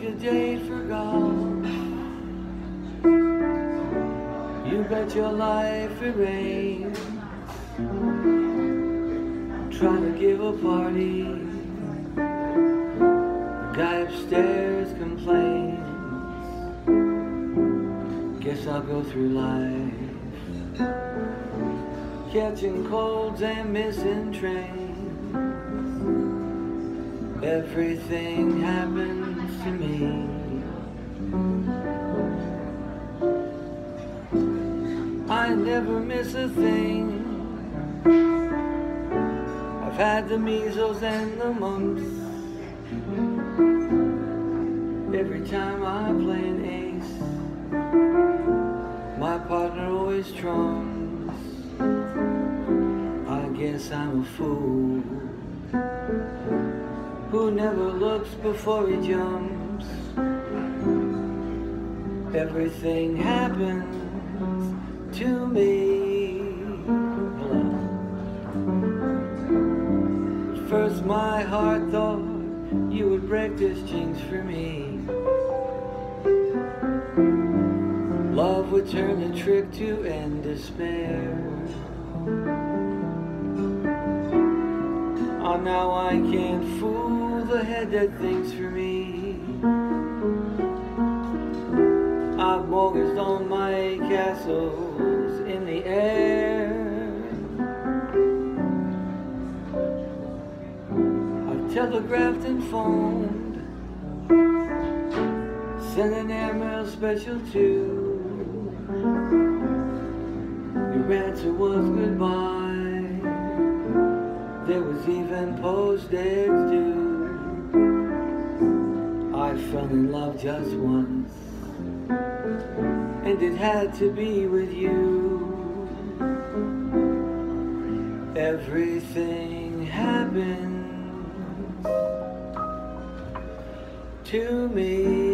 a day for God. You bet your life it rains. Trying to give a party. The guy upstairs complains. Guess I'll go through life. Catching colds and missing trains. Everything happened to me. I never miss a thing. I've had the measles and the mumps. Every time I play an ace, my partner always trumps. I guess I'm a fool who never looks before he jumps. Everything happens to me. First, my heart thought you would break this jinx for me. Love would turn the trick to end despair. Oh, now I can't fool the head that thinks for me. All my castles in the air. I've telegraphed and phoned, sent an airmail special too. Your answer was goodbye. There was even postage due. I fell in love just once and it had to be with you. Everything happens to me.